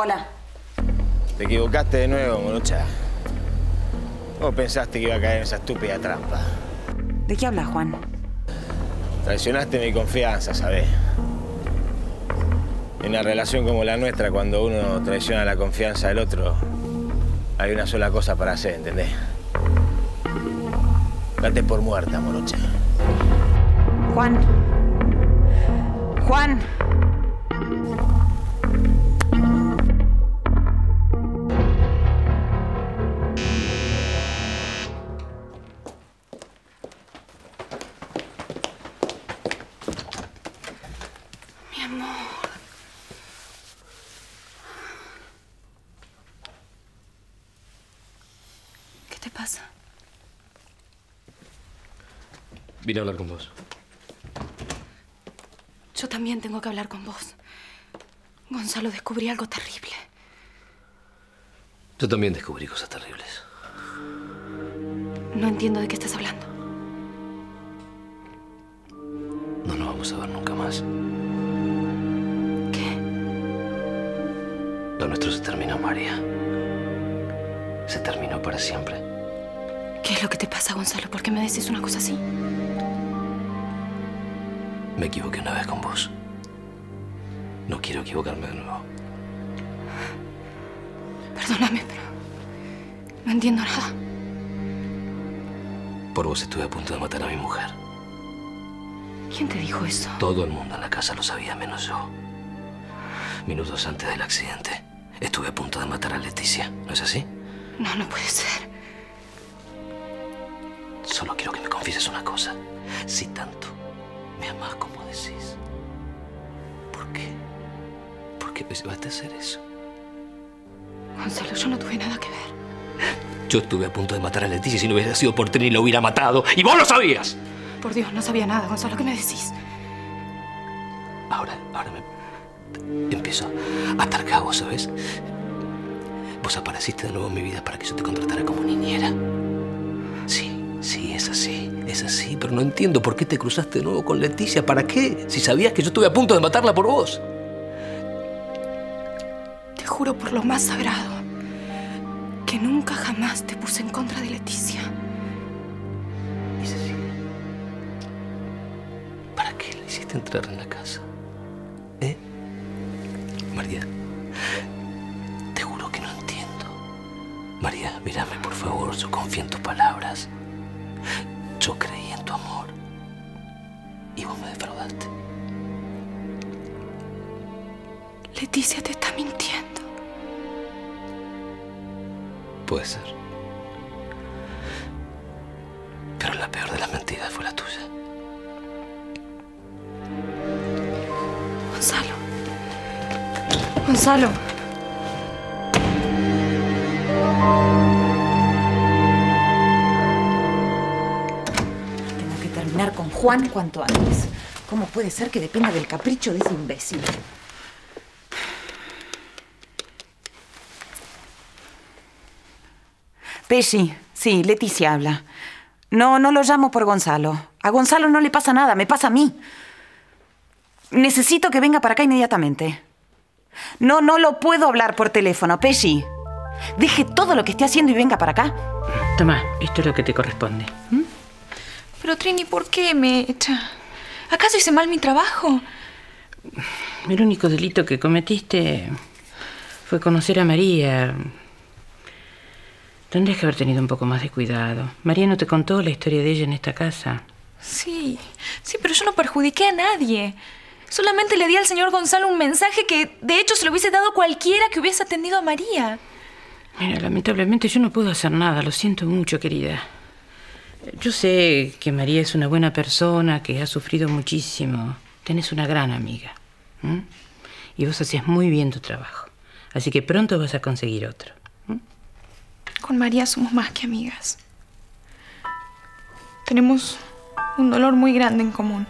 Hola. Te equivocaste de nuevo, morocha. ¿Cómo pensaste que iba a caer en esa estúpida trampa? ¿De qué hablas, Juan? Traicionaste mi confianza, ¿sabes? En una relación como la nuestra, cuando uno traiciona la confianza del otro, hay una sola cosa para hacer, ¿entendés? Date por muerta, morocha. Juan. Juan. Vine a hablar con vos. Yo también tengo que hablar con vos. Gonzalo, descubrí algo terrible. Yo también descubrí cosas terribles. No entiendo de qué estás hablando. No nos vamos a ver nunca más. ¿Qué? Lo nuestro se terminó, María. Se terminó para siempre. ¿Qué es lo que te pasa, Gonzalo? ¿Por qué me decís una cosa así? Me equivoqué una vez con vos. No quiero equivocarme de nuevo. Perdóname, pero no entiendo nada. Por vos estuve a punto de matar a mi mujer. ¿Quién te dijo eso? Todo el mundo en la casa lo sabía, menos yo. Minutos antes del accidente, estuve a punto de matar a Leticia. ¿No es así? No, no puede ser. Solo quiero que me confieses una cosa. Si tanto me amás como decís, ¿por qué? ¿Por qué me llevaste a hacer eso? Gonzalo, yo no tuve nada que ver. Yo estuve a punto de matar a Leticia y si no hubiera sido por Trini lo hubiera matado. ¡Y vos lo sabías! Por Dios, no sabía nada, Gonzalo. ¿Qué me decís? Ahora, ahora me... Empiezo a atar cabos, ¿sabes? Vos apareciste de nuevo en mi vida para que yo te contratara como niñera. Sí, es así, es así. Pero no entiendo por qué te cruzaste de nuevo con Leticia. ¿Para qué? Si sabías que yo estuve a punto de matarla por vos. Te juro por lo más sagrado que nunca jamás te puse en contra de Leticia. ¿Para qué le hiciste entrar en la casa? ¿Eh? María, te juro que no entiendo. María, mírame, por favor. Yo confío en tus palabras. Yo creí en tu amor. Y vos me defraudaste. Leticia te está mintiendo. Puede ser. Pero la peor de las mentiras fue la tuya. Gonzalo. Gonzalo. Juan cuanto antes. ¿Cómo puede ser que dependa del capricho de ese imbécil? Pesci, sí, Leticia habla. No, no lo llamo por Gonzalo. A Gonzalo no le pasa nada, me pasa a mí. Necesito que venga para acá inmediatamente. No, no lo puedo hablar por teléfono, Pesci. Deje todo lo que esté haciendo y venga para acá. Toma, esto es lo que te corresponde. Pero Trini, ¿por qué me echa? ¿Acaso hice mal mi trabajo? El único delito que cometiste fue conocer a María. Tendrías que haber tenido un poco más de cuidado. María no te contó la historia de ella en esta casa. Sí, sí, pero yo no perjudiqué a nadie. Solamente le di al señor Gonzalo un mensaje que de hecho se lo hubiese dado cualquiera que hubiese atendido a María. Mira, lamentablemente yo no puedo hacer nada. Lo siento mucho, querida. Yo sé que María es una buena persona, que ha sufrido muchísimo. Tenés una gran amiga. ¿m? Y vos hacías muy bien tu trabajo. Así que pronto vas a conseguir otro. Con María somos más que amigas. Tenemos un dolor muy grande en común.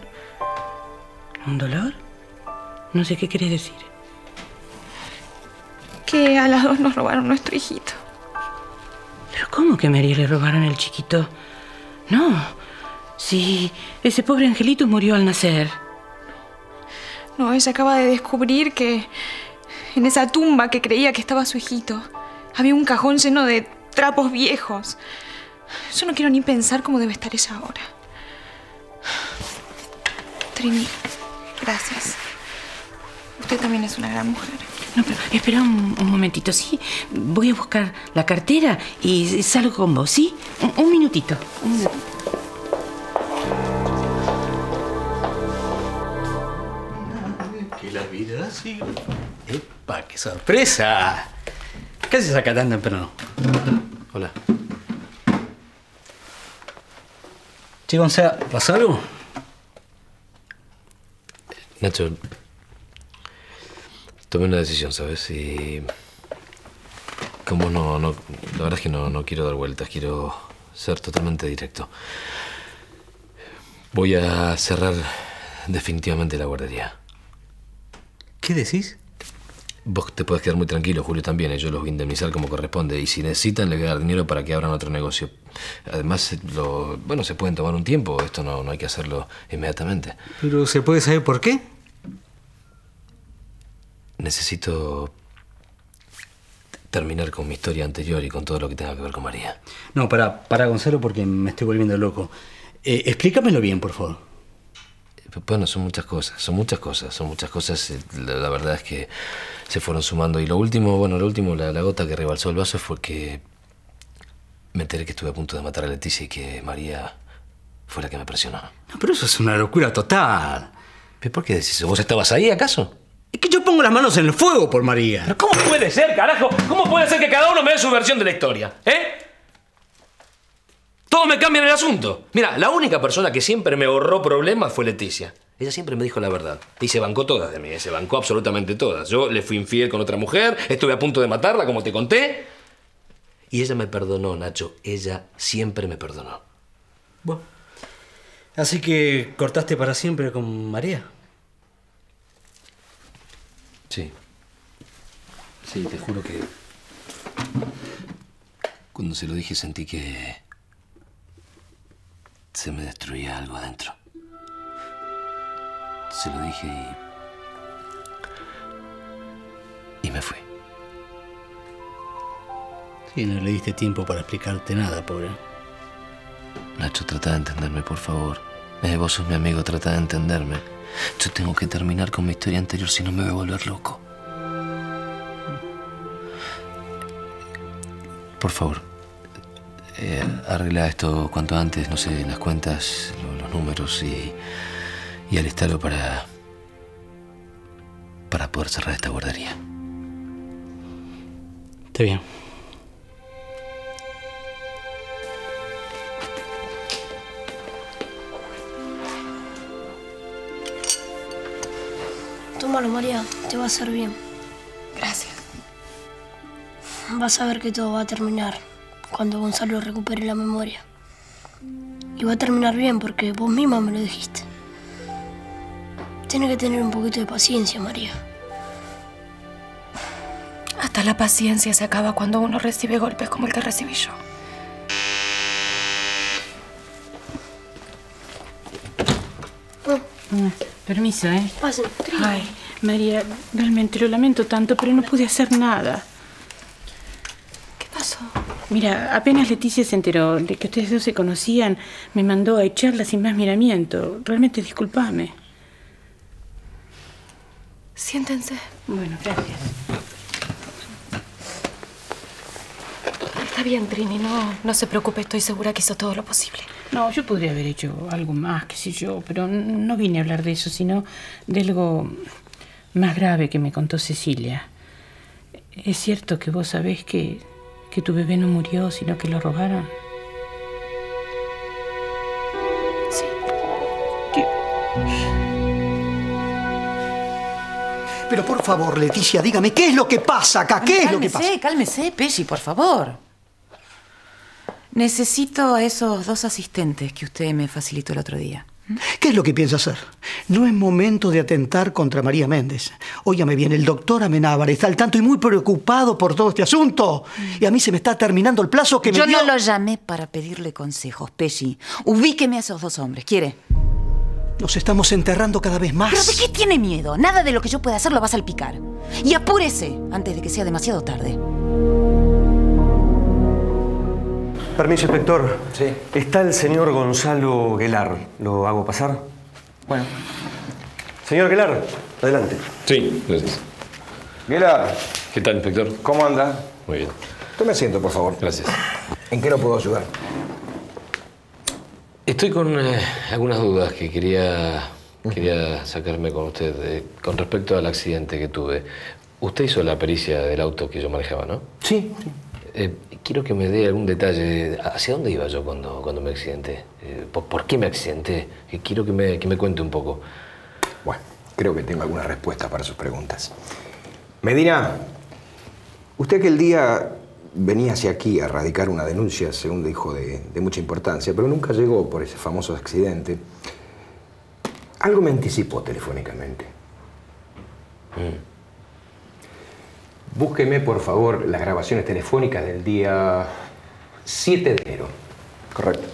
¿Un dolor? No sé qué querés decir. Que a las dos nos robaron nuestro hijito. ¿Pero cómo que a María le robaron el chiquito? No. Sí, ese pobre angelito murió al nacer. No, ella acaba de descubrir que En esa tumba que creía que estaba su hijito, había un cajón lleno de trapos viejos. Yo no quiero ni pensar cómo debe estar ella ahora. Trini, gracias. Usted también es una gran mujer. No, pero espera un, un momentito, ¿sí? Voy a buscar la cartera y salgo con vos, ¿sí? Un, un minutito. un minutito. ¡Epa, qué sorpresa! ¿Qué haces acá tan temprano? Hola. Che, Gonzalo, ¿pasa algo? Nacho, tomé una decisión, ¿sabes? Y. Como no, no. La verdad es que no, no quiero dar vueltas, quiero ser totalmente directo. Voy a cerrar definitivamente la guardería. ¿Qué decís? Vos te puedes quedar muy tranquilo, Julio también, y yo los voy a indemnizar como corresponde. Y si necesitan, les voy a dar dinero para que abran otro negocio. Además, lo, bueno, se pueden tomar un tiempo, esto no, no hay que hacerlo inmediatamente. ¿Pero se puede saber por qué? Necesito terminar con mi historia anterior y con todo lo que tenga que ver con María. No, para, para Gonzalo, porque me estoy volviendo loco. Eh, explícamelo bien, por favor. Bueno, son muchas cosas, son muchas cosas, son muchas cosas. eh, La, la verdad es que se fueron sumando. Y lo último, bueno, lo último, la, la gota que rebalsó el vaso fue que me enteré que estuve a punto de matar a Leticia y que María fue la que me presionó. No, pero eso es una locura total. ¿Pero por qué decís eso? ¿Vos estabas ahí, acaso? Es que yo pongo las manos en el fuego por María. ¿Pero cómo puede ser, carajo? ¿Cómo puede ser que cada uno me dé su versión de la historia? ¿Eh? Todos me cambian el asunto. Mira, la única persona que siempre me ahorró problemas fue Leticia. Ella siempre me dijo la verdad. Y se bancó todas de mí, ¿eh? se bancó absolutamente todas. Yo le fui infiel con otra mujer, estuve a punto de matarla, como te conté. Y ella me perdonó, Nacho. Ella siempre me perdonó. Bueno. Así que cortaste para siempre con María. Sí. Sí, te juro que. Cuando se lo dije sentí que. Se me destruía algo adentro. Se lo dije y. Y me fui. Sí, no le diste tiempo para explicarte nada, pobre. Nacho, trata de entenderme, por favor. Eh, vos sos mi amigo, trata de entenderme. Yo tengo que terminar con mi historia anterior, si no me voy a volver loco. Por favor, eh, arregla esto cuanto antes, no sé, las cuentas, lo- los números y, y alistarlo para. para poder cerrar esta guardería. Está bien. Tómalo, María, te va a hacer bien. Gracias. Vas a ver que todo va a terminar cuando Gonzalo recupere la memoria. Y va a terminar bien porque vos misma me lo dijiste. Tienes que tener un poquito de paciencia, María. Hasta la paciencia se acaba cuando uno recibe golpes como el que recibí yo. Ah, permiso, ¿eh? Pasen. Ay, María, realmente lo lamento tanto, pero no pude hacer nada. ¿Qué pasó? Mira, apenas Leticia se enteró de que ustedes dos se conocían, me mandó a echarla sin más miramiento. Realmente discúlpame. Siéntense. Bueno, gracias. Está bien, Trini, no, no se preocupe, estoy segura que hizo todo lo posible. No, yo podría haber hecho algo más, qué sé yo, pero no vine a hablar de eso, sino de algo más grave que me contó Cecilia. ¿Es cierto que vos sabés que, que tu bebé no murió, sino que lo robaron? Sí. Pero por favor, Leticia, dígame, ¿qué es lo que pasa acá? ¿Qué es lo que pasa? Cálmese, cálmese, Pesci, por favor. Necesito a esos dos asistentes que usted me facilitó el otro día. ¿Qué es lo que piensa hacer? No es momento de atentar contra María Méndez. Óigame bien, el doctor Amenábar está al tanto y muy preocupado por todo este asunto. Y a mí se me está terminando el plazo que me Yo dio... no lo llamé para pedirle consejos, Pesci. Ubíqueme a esos dos hombres, ¿quiere? Nos estamos enterrando cada vez más. ¿Pero de qué tiene miedo? Nada de lo que yo pueda hacer lo va a salpicar. Y apúrese antes de que sea demasiado tarde. Permiso, inspector. Sí. Está el señor Gonzalo Guelar. ¿Lo hago pasar? Bueno. Señor Guelar, adelante. Sí, gracias. Guelar, ¿Qué tal, inspector? ¿cómo anda? Muy bien. Tome asiento, por favor. Gracias. ¿En qué lo puedo ayudar? Estoy con eh, algunas dudas que quería, quería sacarme con usted. eh, con respecto al accidente que tuve. Usted hizo la pericia del auto que yo manejaba, ¿no? Sí, Eh, quiero que me dé algún detalle. ¿Hacia dónde iba yo cuando, cuando me accidenté? Eh, ¿por, por qué me accidenté? Eh, quiero que me, que me cuente un poco. Bueno, creo que tengo alguna respuesta para sus preguntas. Medina, usted aquel día venía hacia aquí a radicar una denuncia, según dijo, de, de mucha importancia, pero nunca llegó por ese famoso accidente. Algo me anticipó telefónicamente. Búsqueme, por favor, las grabaciones telefónicas del día 7 de enero. Correcto.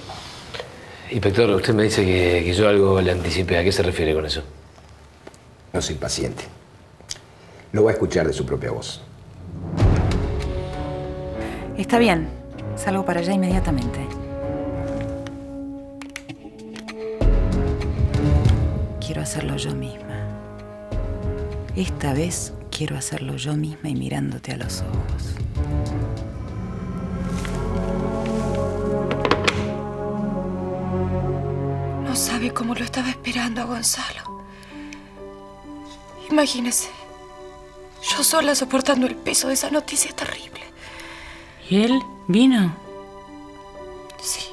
Inspector, usted me dice que, que yo algo le anticipé. ¿A qué se refiere con eso? No soy paciente. Lo va a escuchar de su propia voz. Está bien. Salgo para allá inmediatamente. Quiero hacerlo yo misma. Esta vez quiero hacerlo yo misma y mirándote a los ojos. No sabe cómo lo estaba esperando a Gonzalo. Imagínese, yo sola soportando el peso de esa noticia terrible. ¿Y él vino? Sí.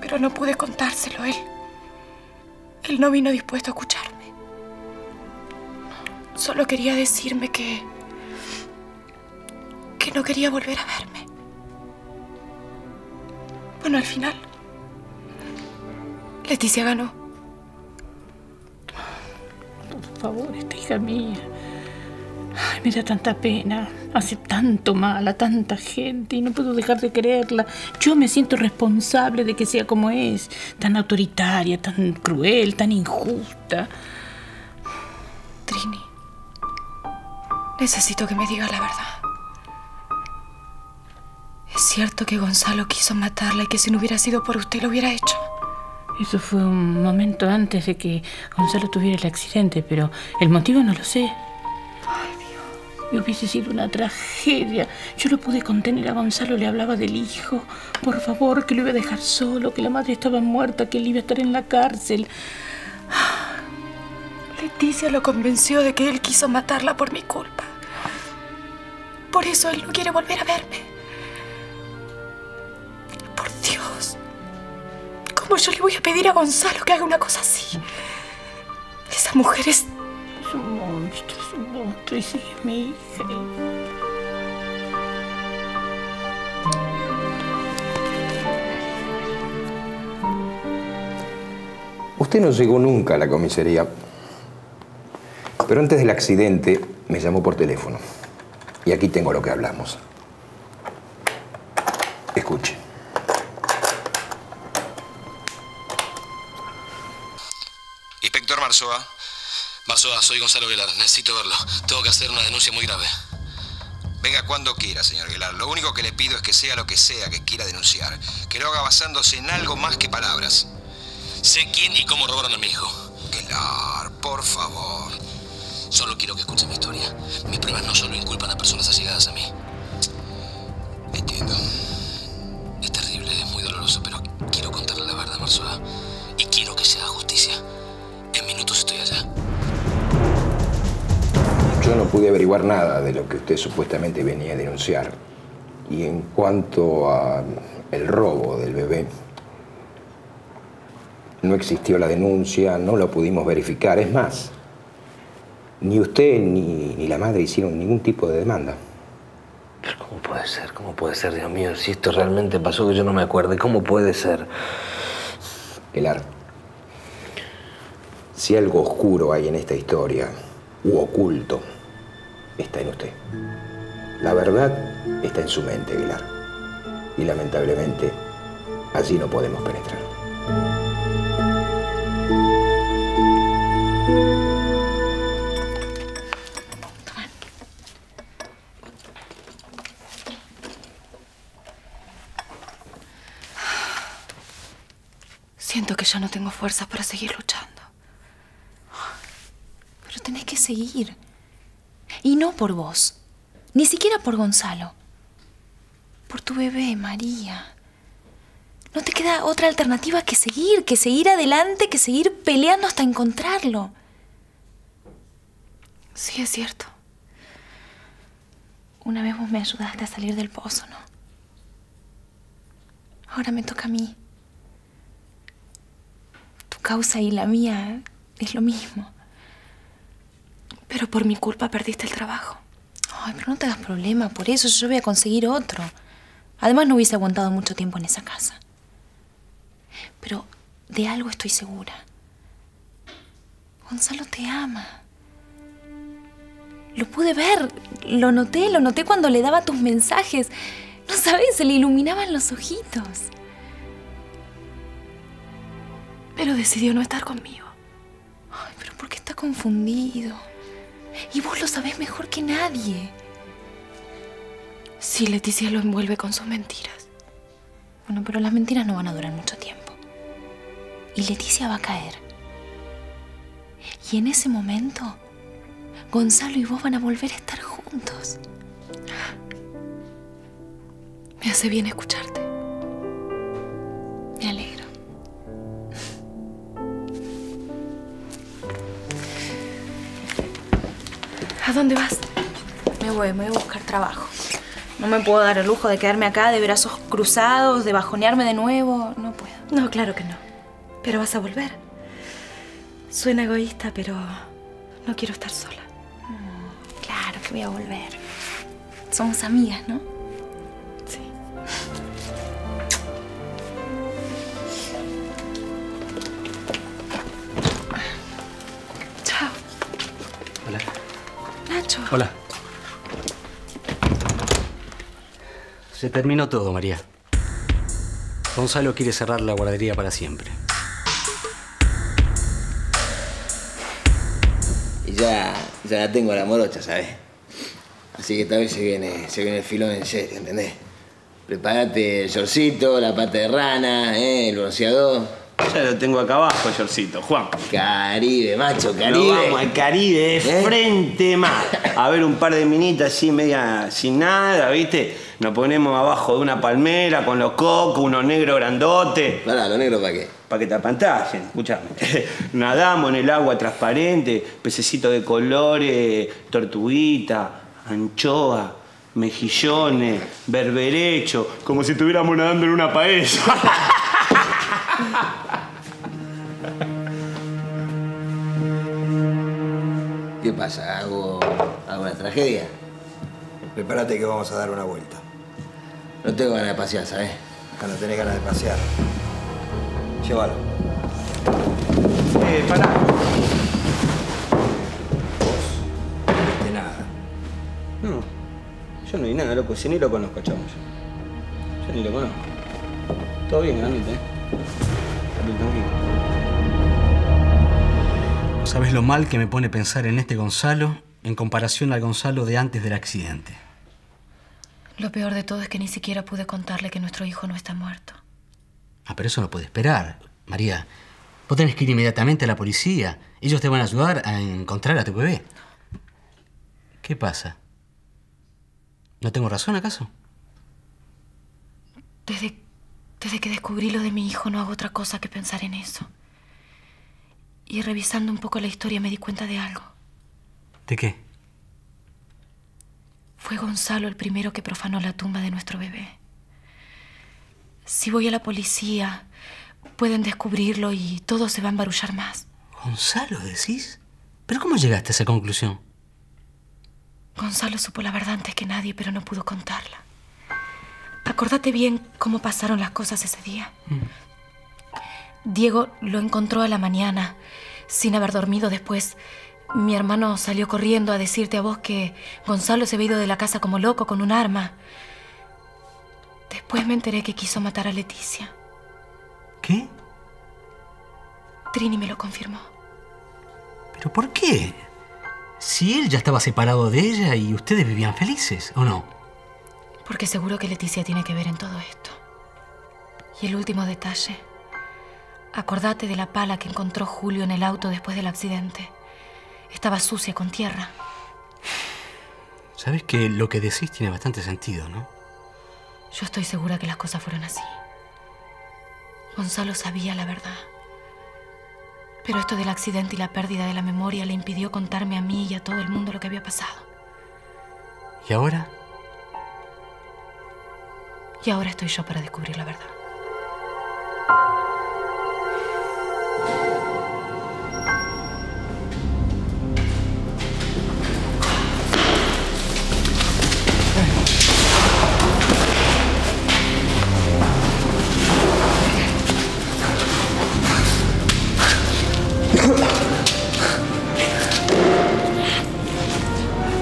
Pero no pude contárselo él. Él no vino dispuesto a escucharme. Solo quería decirme que... que no quería volver a verme. Bueno, al final... Leticia ganó. Por favor, esta hija mía. Ay, me da tanta pena. Hace tanto mal a tanta gente y no puedo dejar de creerla. Yo me siento responsable de que sea como es. Tan autoritaria, tan cruel, tan injusta. Trini, necesito que me diga la verdad. ¿Es cierto que Gonzalo quiso matarla y que si no hubiera sido por usted lo hubiera hecho? Eso fue un momento antes de que Gonzalo tuviera el accidente, pero el motivo no lo sé. Y hubiese sido una tragedia. Yo no pude contener a Gonzalo, le hablaba del hijo. Por favor, que lo iba a dejar solo, que la madre estaba muerta, que él iba a estar en la cárcel. Leticia lo convenció de que él quiso matarla por mi culpa. Por eso él no quiere volver a verme. Por Dios. ¿Cómo yo le voy a pedir a Gonzalo que haga una cosa así? Esa mujer es... Es un monstruo, es un monstruo. Y es mi hija. Usted no llegó nunca a la comisaría. Pero antes del accidente me llamó por teléfono. Y aquí tengo lo que hablamos. Escuche. Inspector Marzoa. Marzoa, soy Gonzalo Velar. Necesito verlo. Tengo que hacer una denuncia muy grave. Venga cuando quiera, señor Guilar. Lo único que le pido es que sea lo que sea que quiera denunciar. Que lo haga basándose en algo más que palabras. Sé quién y cómo robaron a mi hijo. Guilar, por favor. Solo quiero que escuche mi historia. Mis pruebas no solo inculpan a personas allegadas a mí. Entiendo. Es terrible, es muy doloroso, pero quiero contarle la verdad, Marzoa. Y quiero que se haga justicia. En minutos estoy allá. Yo no pude averiguar nada de lo que usted supuestamente venía a denunciar. Y en cuanto a el robo del bebé, no existió la denuncia, no lo pudimos verificar. Es más, ni usted ni, ni la madre hicieron ningún tipo de demanda. Pero ¿cómo puede ser? ¿Cómo puede ser, Dios mío? Si esto realmente pasó que yo no me acuerde, ¿cómo puede ser? Pilar, si algo oscuro hay en esta historia, u oculto, está en usted. La verdad está en su mente, Pilar. Y lamentablemente, allí no podemos penetrar. Ya no tengo fuerzas para seguir luchando. Pero tenés que seguir. Y no por vos. Ni siquiera por Gonzalo. Por tu bebé, María. No te queda otra alternativa que seguir, que seguir adelante, que seguir peleando hasta encontrarlo. Sí, es cierto. Una vez vos me ayudaste a salir del pozo, ¿no? Ahora me toca a mí. Causa y la mía es lo mismo. Pero por mi culpa perdiste el trabajo. Ay, pero no te hagas problema por eso. Yo voy a conseguir otro. Además, no hubiese aguantado mucho tiempo en esa casa. Pero de algo estoy segura. Gonzalo te ama. Lo pude ver, lo noté, lo noté cuando le daba tus mensajes. No sabes, se le iluminaban los ojitos. Pero decidió no estar conmigo. Ay, pero ¿por qué está confundido? Y vos lo sabés mejor que nadie. Sí, Leticia lo envuelve con sus mentiras. Bueno, pero las mentiras no van a durar mucho tiempo. Y Leticia va a caer. Y en ese momento, Gonzalo y vos van a volver a estar juntos. Me hace bien escucharte. Me alegro. ¿A dónde vas? Me voy, me voy a buscar trabajo. No me puedo dar el lujo de quedarme acá de brazos cruzados, de bajonearme de nuevo. No puedo. No, claro que no. Pero vas a volver. Suena egoísta, pero no quiero estar sola. Claro que voy a volver. Somos amigas, ¿no? Hola. Se terminó todo, María. Gonzalo quiere cerrar la guardería para siempre. Y ya, ya la tengo a la morocha, ¿sabes? Así que esta vez se viene, se viene el filón en serio, ¿entendés? Prepárate el shortcito, la pata de rana, ¿eh? el bronceador. Ya lo tengo acá abajo, Yorcito, Juan. Caribe, macho, Caribe. vamos al Caribe, de ¿Eh? frente más. A ver un par de minitas así, media sin nada, ¿viste? Nos ponemos abajo de una palmera con los cocos, unos negros grandotes. Pará, ¿los negros para qué? Para que te apantallen, escuchame. Nadamos en el agua transparente, pececitos de colores, tortuguita, anchoa, mejillones, berberecho, como si estuviéramos nadando en una paella. ¿Qué pasa? ¿Hago alguna tragedia? Prepárate que vamos a dar una vuelta. No tengo ganas de pasear, ¿sabes? Cuando tenés ganas de pasear. Llévalo. eh, pará. No viste nada. No, yo no vi nada, loco. Si ni lo conozco, chamo. Yo, ni lo conozco. Todo bien, grandita, ¿eh? ¿Sabes lo mal que me pone pensar en este Gonzalo en comparación al Gonzalo de antes del accidente? Lo peor de todo es que ni siquiera pude contarle que nuestro hijo no está muerto. Ah, pero eso no puede esperar. María, vos tenés que ir inmediatamente a la policía. Ellos te van a ayudar a encontrar a tu bebé. ¿Qué pasa? ¿No tengo razón acaso? Desde, desde que descubrí lo de mi hijo no hago otra cosa que pensar en eso. Y revisando un poco la historia me di cuenta de algo. ¿De qué? Fue Gonzalo el primero que profanó la tumba de nuestro bebé. Si voy a la policía, pueden descubrirlo y todo se va a embarullar más. ¿Gonzalo decís? ¿Pero cómo llegaste a esa conclusión? Gonzalo supo la verdad antes que nadie, pero no pudo contarla. Acordate bien cómo pasaron las cosas ese día. Diego lo encontró a la mañana, sin haber dormido después. Mi hermano salió corriendo a decirte a vos que Gonzalo se había ido de la casa como loco con un arma. Después me enteré que quiso matar a Leticia. ¿Qué? Trini me lo confirmó. ¿Pero por qué? Si él ya estaba separado de ella y ustedes vivían felices, ¿o no? Porque seguro que Leticia tiene que ver en todo esto. Y el último detalle. Acordate de la pala que encontró Julio en el auto después del accidente. Estaba sucia con tierra. Sabes que lo que decís tiene bastante sentido, ¿no? Yo estoy segura que las cosas fueron así. Gonzalo sabía la verdad. Pero esto del accidente y la pérdida de la memoria le impidió contarme a mí y a todo el mundo lo que había pasado. ¿Y ahora? Y ahora estoy yo para descubrir la verdad.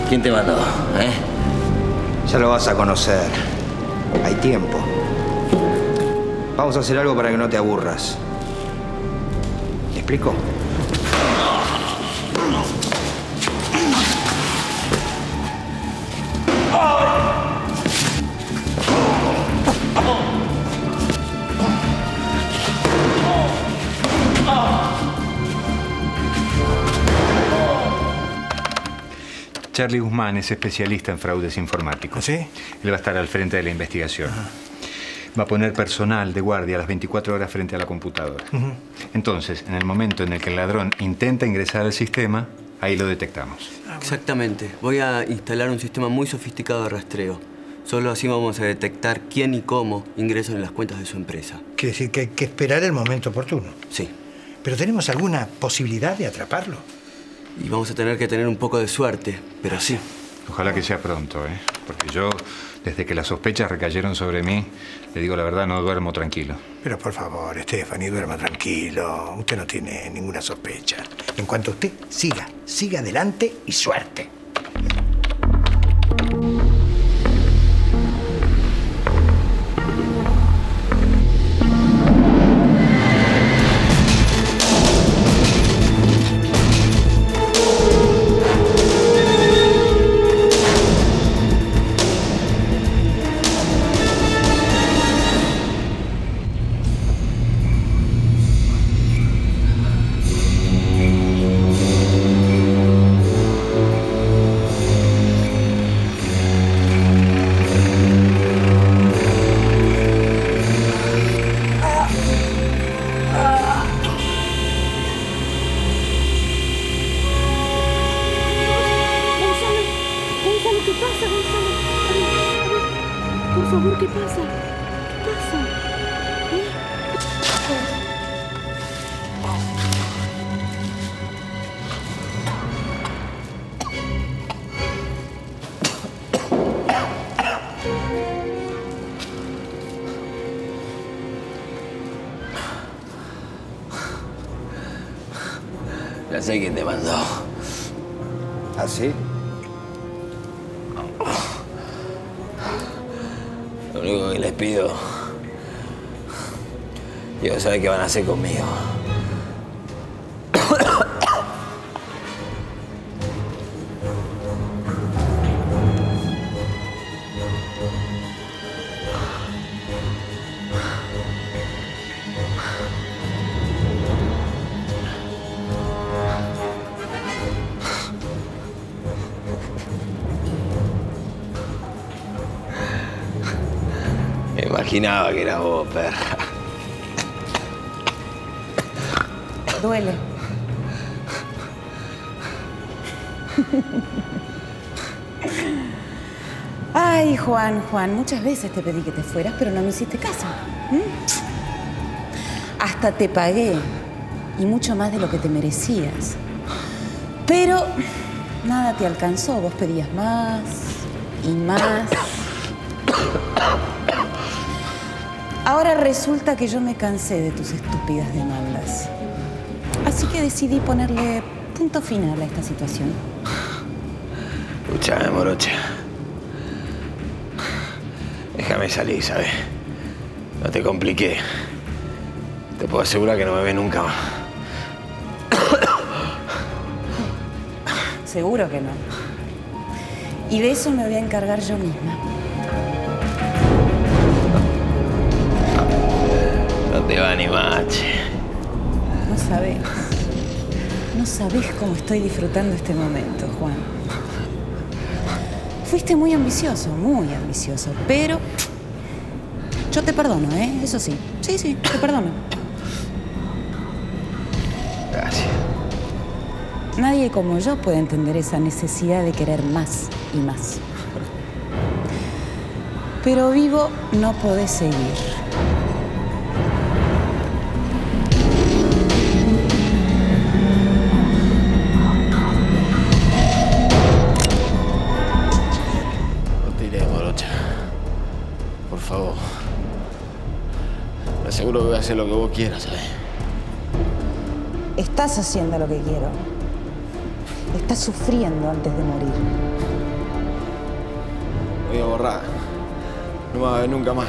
¿Quién te mandó? ¿Eh? Ya lo vas a conocer. Hay tiempo. Vamos a hacer algo para que no te aburras. ¿Me explico? Charlie Guzmán es especialista en fraudes informáticos. ¿Sí? Él va a estar al frente de la investigación. Va a poner personal de guardia a las 24 horas frente a la computadora. Entonces, en el momento en el que el ladrón intenta ingresar al sistema, ahí lo detectamos. Exactamente. Voy a instalar un sistema muy sofisticado de rastreo. Solo así vamos a detectar quién y cómo ingresan en las cuentas de su empresa. Quiere decir que hay que esperar el momento oportuno. Sí. ¿Pero tenemos alguna posibilidad de atraparlo? Y vamos a tener que tener un poco de suerte, pero sí. Ojalá que sea pronto, ¿eh? Porque yo, desde que las sospechas recayeron sobre mí, le digo la verdad, no duermo tranquilo. Pero por favor, Stephanie, duerma tranquilo. Usted no tiene ninguna sospecha. En cuanto a usted, siga, siga adelante y suerte. Sé quién te mandó. ¿Ah, sí? Lo único que les pido. Quiero saber qué van a hacer conmigo. Imaginaba que era vos, perra. Duele. Ay, Juan, Juan, muchas veces te pedí que te fueras, pero no me hiciste caso. Hasta te pagué, y mucho más de lo que te merecías. Pero nada te alcanzó, vos pedías más y más. Ahora resulta que yo me cansé de tus estúpidas demandas. Así que decidí ponerle punto final a esta situación. Escuchame, morocha. Déjame salir, ¿sabes? No te compliqué. Te puedo asegurar que no me ve nunca más. Seguro que no. Y de eso me voy a encargar yo misma. Sabés cómo estoy disfrutando este momento, Juan. Fuiste muy ambicioso, muy ambicioso, pero yo te perdono, ¿eh? Eso sí. Sí, sí, te perdono. Gracias. Nadie como yo puede entender esa necesidad de querer más y más. Pero vivo no podés seguir. Te aseguro que voy a hacer lo que vos quieras, ¿sabes? Estás haciendo lo que quiero. Estás sufriendo antes de morir. Voy a borrar. No me va a ver nunca más.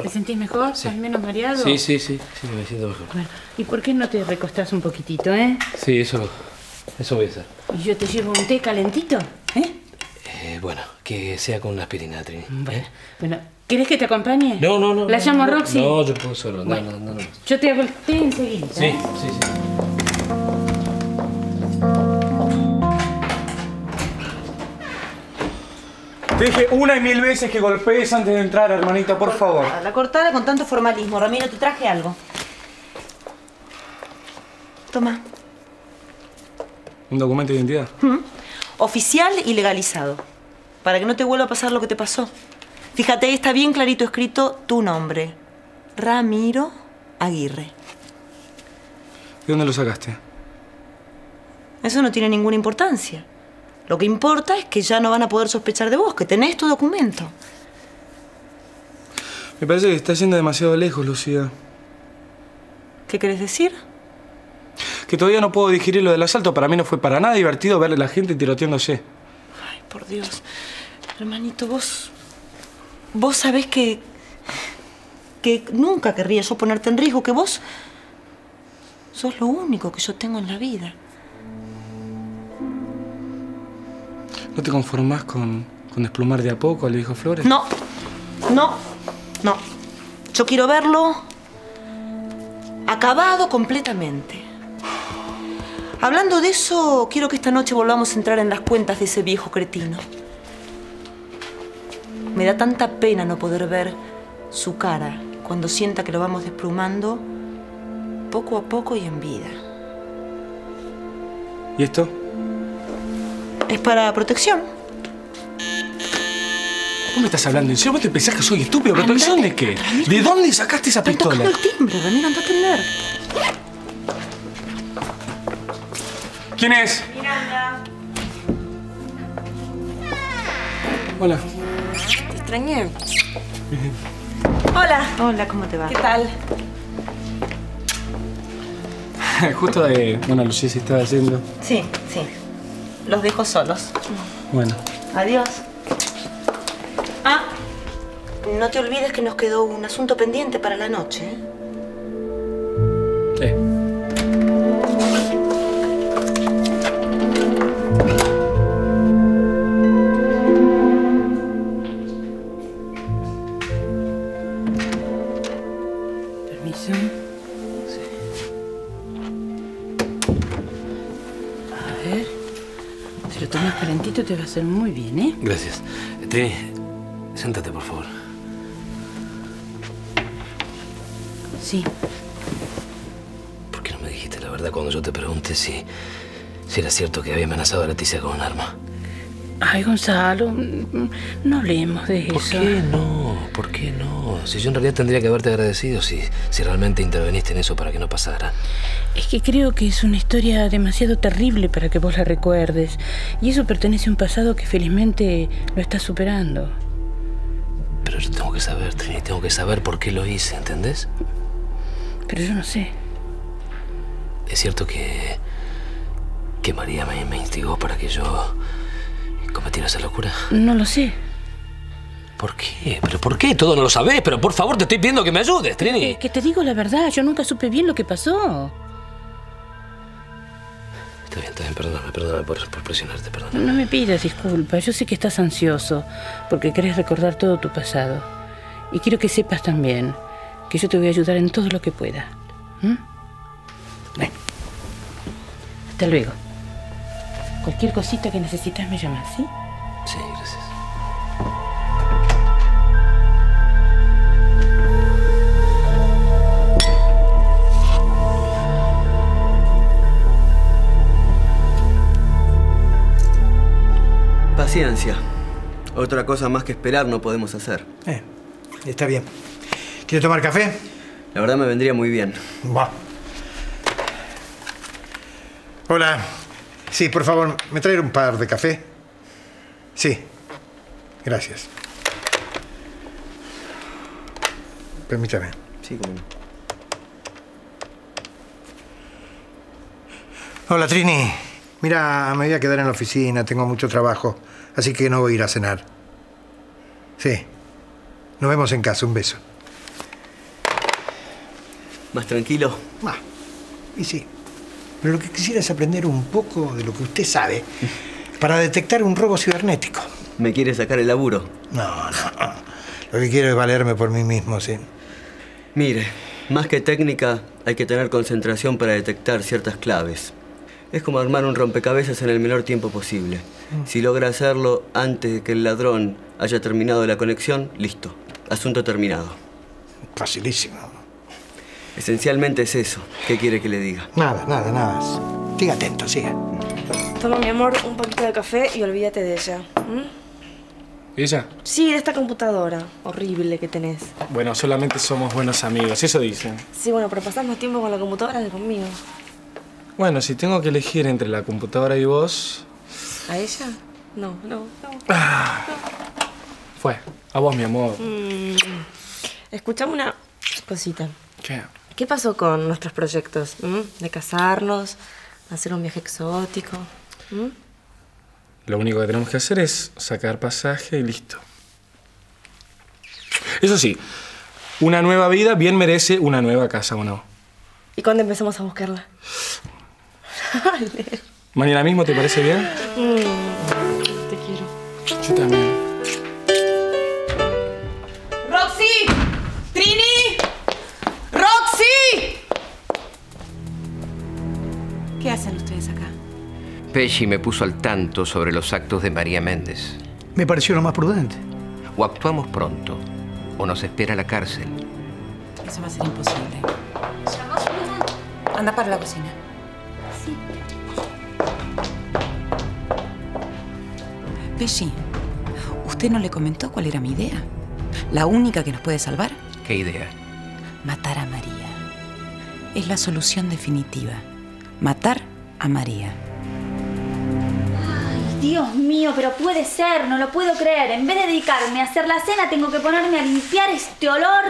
Mejor. ¿Te sentís mejor? Sí. ¿Estás menos mareado? Sí, sí, sí, sí, me siento mejor. Bueno, ¿y por qué no te recostás un poquitito, eh? Sí, eso, eso voy a hacer. Y yo te llevo un té calentito, ¿eh? Eh, bueno, que sea con una aspirina, Trini. ¿eh? Bueno, ¿querés que te acompañe? No, no, no. ¿La no, llamo no, Roxy? No, yo puedo solo. No, Bueno. no, no, no. Yo te hago el té enseguida. Sí, ¿eh? sí, sí. Te dije una y mil veces que golpees antes de entrar, hermanita, por favor. La cortada con tanto formalismo. Ramiro, te traje algo. Toma. ¿Un documento de identidad? ¿Mm? Oficial y legalizado. Para que no te vuelva a pasar lo que te pasó. Fíjate, ahí está bien clarito escrito tu nombre. Ramiro Aguirre. ¿De dónde lo sacaste? Eso no tiene ninguna importancia. Lo que importa es que ya no van a poder sospechar de vos, que tenés tu documento. Me parece que estás yendo demasiado lejos, Lucía. ¿Qué querés decir? Que todavía no puedo digerir lo del asalto. Para mí no fue para nada divertido ver a la gente tiroteándose. Ay, por Dios. Hermanito, vos. Vos sabés que. que nunca querría yo ponerte en riesgo, que vos. sos lo único que yo tengo en la vida. ¿No te conformás con, con desplumar de a poco al viejo Flores? No, no, no. Yo quiero verlo acabado completamente. Hablando de eso, quiero que esta noche volvamos a entrar en las cuentas de ese viejo cretino. Me da tanta pena no poder ver su cara cuando sienta que lo vamos desplumando poco a poco y en vida. ¿Y esto? Es para protección. ¿Cómo me estás hablando? ¿En serio vos te pensás que soy estúpido? ¿Protección de qué? ¿De dónde sacaste esa pistola? el timbre, Ramiro, anda a atender. ¿Quién es? Miranda. Hola. Te extrañé. Hola. Hola, ¿cómo te va? ¿Qué tal? Justo de... Bueno, Lucía se estaba haciendo. Sí, sí. Los dejo solos. Bueno. Adiós. Ah, no te olvides que nos quedó un asunto pendiente para la noche. ¿eh? A hacer muy bien, ¿eh? Gracias. Trini, siéntate, por favor. Sí. ¿Por qué no me dijiste la verdad cuando yo te pregunté si, si era cierto que había amenazado a Leticia con un arma? Ay, Gonzalo, mm, no hablemos de eso. ¿Por qué no? ¿Por qué no? Si yo en realidad tendría que haberte agradecido si, si realmente interveniste en eso para que no pasara. Es que creo que es una historia demasiado terrible para que vos la recuerdes. Y eso pertenece a un pasado que felizmente lo estás superando. pero yo tengo que saber, Trini, tengo que saber por qué lo hice, ¿entendés? Pero yo no sé. Es cierto que. que María me, me instigó para que yo cometiera esa locura. No lo sé. ¿Por qué? ¿Pero por qué? Todo no lo sabés, pero por favor te estoy pidiendo que me ayudes, Trini. Que te digo la verdad, yo nunca supe bien lo que pasó. Está bien, está bien, perdóname, perdóname por, por presionarte, perdóname. No me pidas disculpas, yo sé que estás ansioso porque querés recordar todo tu pasado. Y quiero que sepas también que yo te voy a ayudar en todo lo que pueda. ¿Mm? Bueno, hasta luego. Cualquier cosita que necesitas me llamas, ¿sí? Sí, gracias. Paciencia. Otra cosa más que esperar no podemos hacer. Eh, está bien. ¿Quiere tomar café? La verdad me vendría muy bien. Va. Hola. Sí, por favor, ¿me trae un par de café? Sí. Gracias. Permítame. Sí, cómo no. Hola, Trini. Mira, me voy a quedar en la oficina, tengo mucho trabajo, así que no voy a ir a cenar. Sí. Nos vemos en casa, un beso. ¿Más tranquilo? Ah, y sí. Pero lo que quisiera es aprender un poco de lo que usted sabe para detectar un robo cibernético. ¿Me quiere sacar el laburo? No, no. Lo que quiero es valerme por mí mismo, sí. Mire, más que técnica, hay que tener concentración para detectar ciertas claves. Es como armar un rompecabezas en el menor tiempo posible. Si logra hacerlo antes de que el ladrón haya terminado la conexión, listo. Asunto terminado. Facilísimo. Esencialmente es eso. ¿Qué quiere que le diga? Nada, nada, nada. Siga atento, siga. Toma, mi amor, un poquito de café y olvídate de ella. ¿m? ¿Ella? Sí, de esta computadora horrible que tenés. Bueno, solamente somos buenos amigos, eso dicen. Sí, bueno, pero pasás más tiempo con la computadora que conmigo. Bueno, si tengo que elegir entre la computadora y vos, ¿A ella? No, no, no. fue. A vos, mi amor. Mm. Escuchame una cosita. ¿Qué? ¿Qué pasó con nuestros proyectos? m? De casarnos, hacer un viaje exótico. m? Lo único que tenemos que hacer es sacar pasaje y listo. Eso sí, una nueva vida bien merece una nueva casa, ¿o no? ¿Y cuándo empezamos a buscarla? Dale. ¿Mañana mismo te parece bien? Mm, Te quiero. Yo también. Pesci me puso al tanto sobre los actos de María Méndez. Me pareció lo más prudente. O actuamos pronto, o nos espera la cárcel. Eso va a ser imposible. Anda para la cocina. Sí. Pesci, ¿usted no le comentó cuál era mi idea? La única que nos puede salvar, ¿Qué idea? matar a María. Es la solución definitiva. Matar a María. Dios mío, pero puede ser, no lo puedo creer. En vez de dedicarme a hacer la cena, tengo que ponerme a limpiar este olor.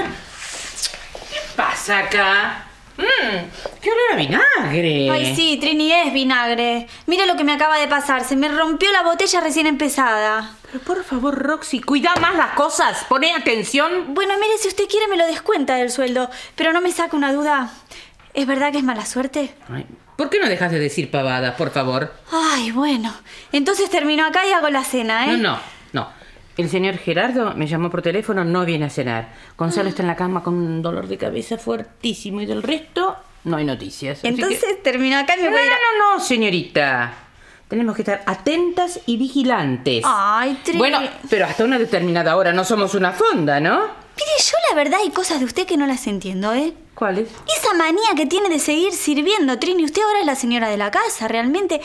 ¿Qué pasa acá? Mmm, qué olor a vinagre. Ay, sí, Trini es vinagre. Mira lo que me acaba de pasar. Se me rompió la botella recién empezada. Pero por favor, Roxy, cuida más las cosas. Pone atención. Bueno, mire, si usted quiere me lo descuenta del sueldo. Pero no me saca una duda. ¿Es verdad que es mala suerte? Ay, ¿Por qué no dejas de decir pavadas, por favor? Ay, bueno. Entonces termino acá y hago la cena, ¿eh? No, no, no. El señor Gerardo me llamó por teléfono, no viene a cenar. Gonzalo está en la cama con un dolor de cabeza fuertísimo y del resto no hay noticias. Entonces que- termino acá y me No, voy a ir a... no, no, señorita. Tenemos que estar atentas y vigilantes. Ay, Trini. Bueno, pero hasta una determinada hora no somos una fonda, ¿no? Mire, yo la verdad hay cosas de usted que no las entiendo, ¿eh? ¿Cuáles? Esa manía que tiene de seguir sirviendo, Trini. Usted ahora es la señora de la casa, realmente.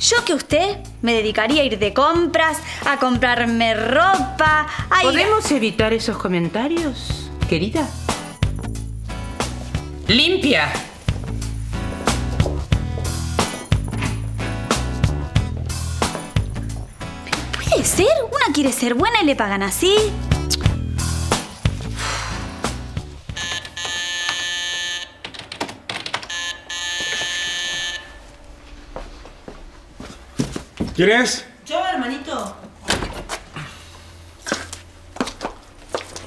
Yo que usted me dedicaría a ir de compras, a comprarme ropa, a ir a- ¿Podemos evitar esos comentarios, querida? ¡Limpia! ¿Puede ser? Una quiere ser buena y le pagan así. ¿Quién es? Yo, hermanito.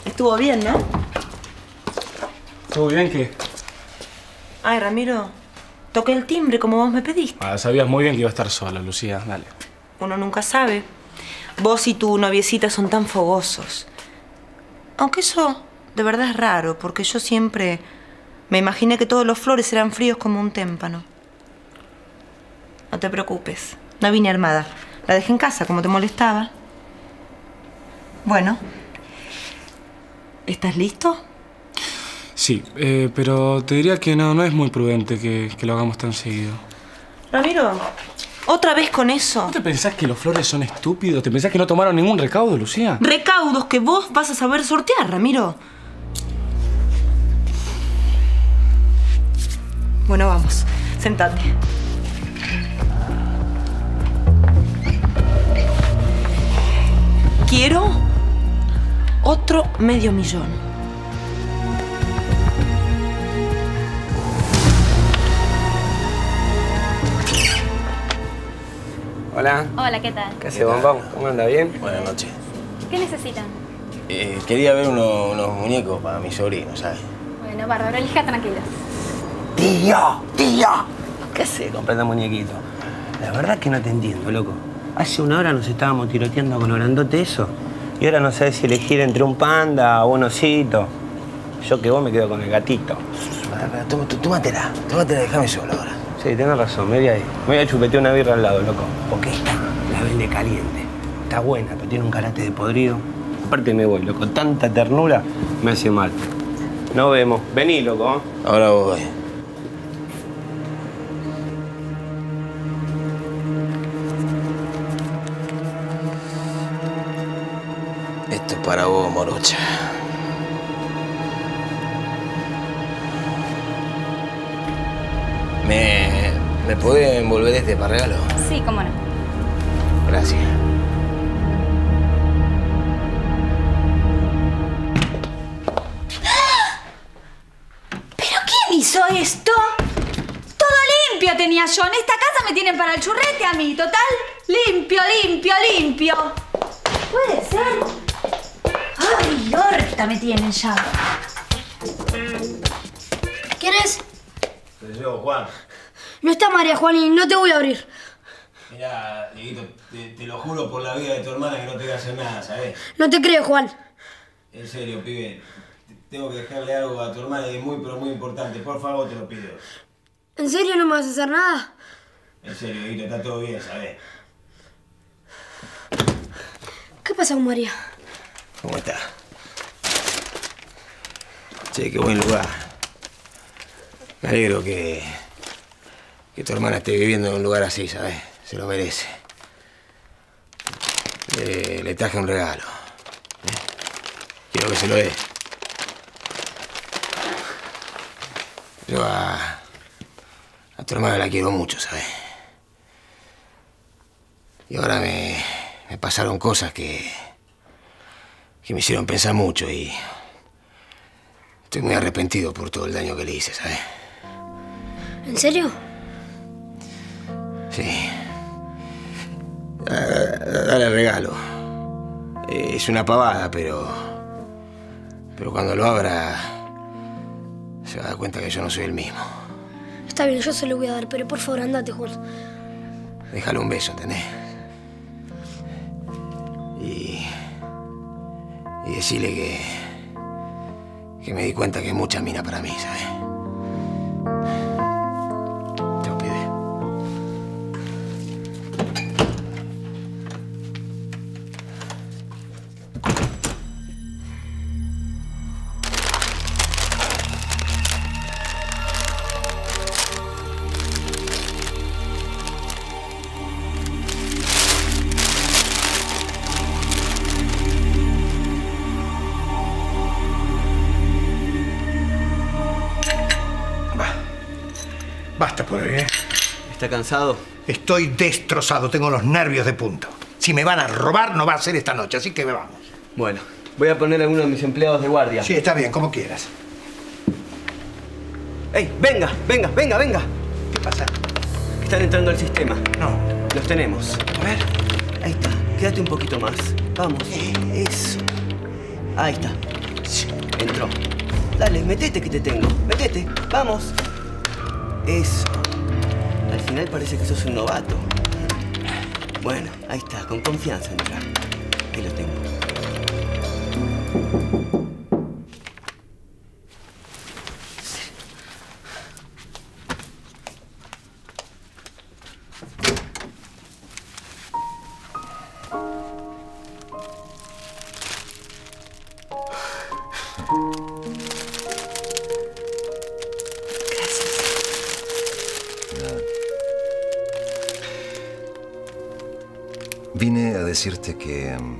Estuvo bien, ¿no? ¿Todo bien qué? Ay, Ramiro, toqué el timbre como vos me pediste. Ah, sabías muy bien que iba a estar sola, Lucía. Dale. Uno nunca sabe. Vos y tu noviecita son tan fogosos. Aunque eso de verdad es raro, porque yo siempre me imaginé que todos los flores eran fríos como un témpano. No te preocupes, no vine armada. La dejé en casa, como te molestaba. Bueno, ¿estás listo? Sí, eh, pero te diría que no, no es muy prudente que, que lo hagamos tan seguido. Ramiro, ¿otra vez con eso? ¿No te pensás que los flores son estúpidos? ¿Te pensás que no tomaron ningún recaudo, Lucía? Recaudos que vos vas a saber sortear, Ramiro. Bueno, vamos. Sentate. Quiero otro medio millón. Hola. Hola, ¿qué tal? ¿Qué hace, bombón? ¿Cómo anda? ¿Bien? Buenas noches. ¿Qué necesitan? Eh, quería ver unos, unos muñecos para mi sobrino, ¿sabes? Bueno, bárbaro, elija tranquilo. ¡Tío! ¡Tío! ¿Qué hace comprando muñequito? La verdad que no te entiendo, loco. Hace una hora nos estábamos tiroteando con grandote eso. Y ahora no sabes si elegir entre un panda o un osito. Yo que vos me quedo con el gatito. Tómatela, tómatela, déjame solo ahora. Sí, tenés razón, me voy a ir. Me voy a chupetear una birra al lado, loco. Porque esta la vende caliente. Está buena, pero tiene un karate de podrido. Aparte me voy, loco. Tanta ternura me hace mal. Nos vemos. Vení, loco. Ahora voy. Para vos, morocha. ¿Me, ¿Me puede envolver este para regalo? Sí, cómo no. Gracias. ¿Pero quién hizo esto? Todo limpio tenía yo. En esta casa me tienen para el churrete a mí. Total, limpio, limpio, limpio. Puede ser. Me tienen ya. ¿Quién es? Soy yo, Juan. No está María Juan y no te voy a abrir. Mira, Dieguito, te, te lo juro por la vida de tu hermana que no te voy a hacer nada, ¿sabes? No te creo, Juan. En serio, pibe. te- Tengo que dejarle algo a tu hermana y es muy, pero muy importante. Por favor, te lo pido. ¿En serio no me vas a hacer nada? En serio, Dieguito, está todo bien, ¿sabes? ¿Qué pasa con María? ¿Cómo está? Che, qué buen lugar. Me alegro que, que tu hermana esté viviendo en un lugar así, ¿sabes? Se lo merece. Le, le traje un regalo. ¿eh? Quiero que se lo dé. Yo a, a tu hermana la quiero mucho, ¿sabes? Y ahora me, me pasaron cosas que, que me hicieron pensar mucho y estoy muy arrepentido por todo el daño que le hice, ¿sabes? ¿En serio? Sí. Dale el regalo. Eh, Es una pavada, pero. Pero cuando lo abra. Se va a dar cuenta que yo no soy el mismo. Está bien, yo se lo voy a dar, pero por favor, andate, Juan. Déjale un beso, ¿entendés? Y. Y decirle que. Que me di cuenta que es mucha mina para mí, ¿sabes? ¿Está cansado? Estoy destrozado, tengo los nervios de punto. Si me van a robar, no va a ser esta noche, así que me vamos. Bueno, voy a poner a alguno de mis empleados de guardia. Sí, está bien, como quieras. ¡Ey! ¡Venga! ¡Venga! ¡Venga! ¡Venga! ¿Qué pasa? Están entrando al sistema. No. Los tenemos. A ver. Ahí está. Quédate un poquito más. Vamos. Eh. Eso. Ahí está. Entró. Dale, metete que te tengo. Metete. Vamos. Eso final parece que sos un novato. Bueno, ahí está, con confianza entra. Vine a decirte que mm,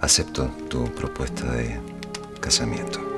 acepto tu propuesta de casamiento.